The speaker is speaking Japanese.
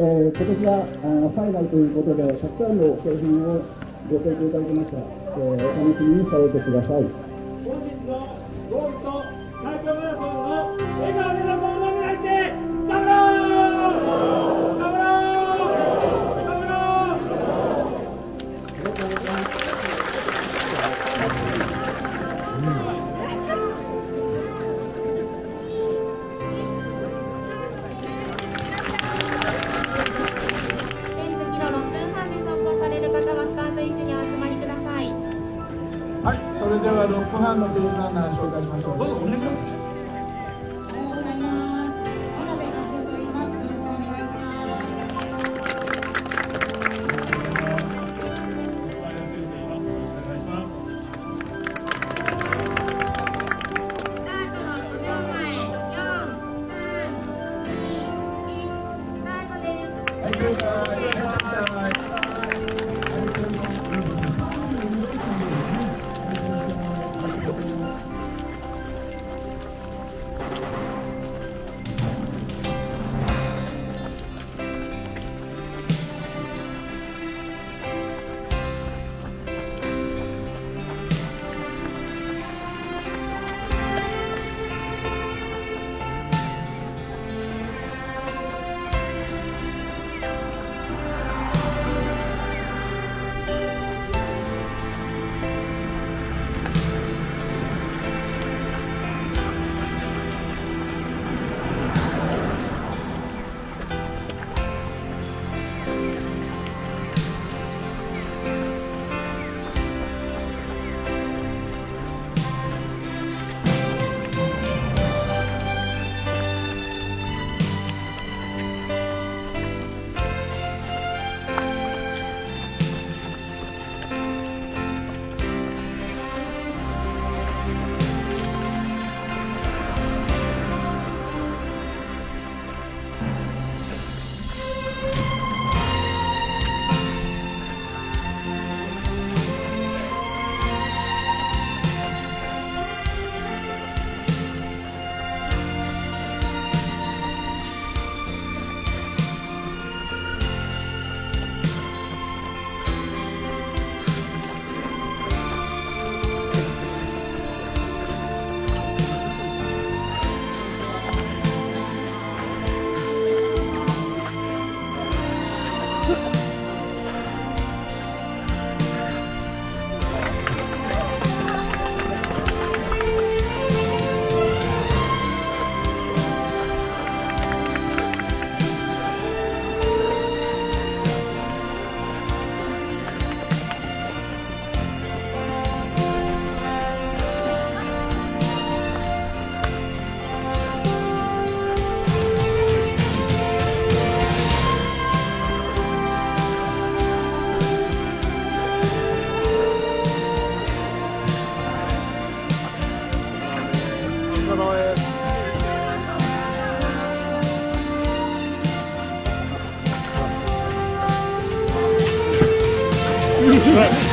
えー、今年はあファイナルということで、たくさんの製品をご提供いただきました。えー、お楽しみにされてください。はい、それでは6分半のペースランナー紹介しましょう。どうぞお願いします。おはようございいいですね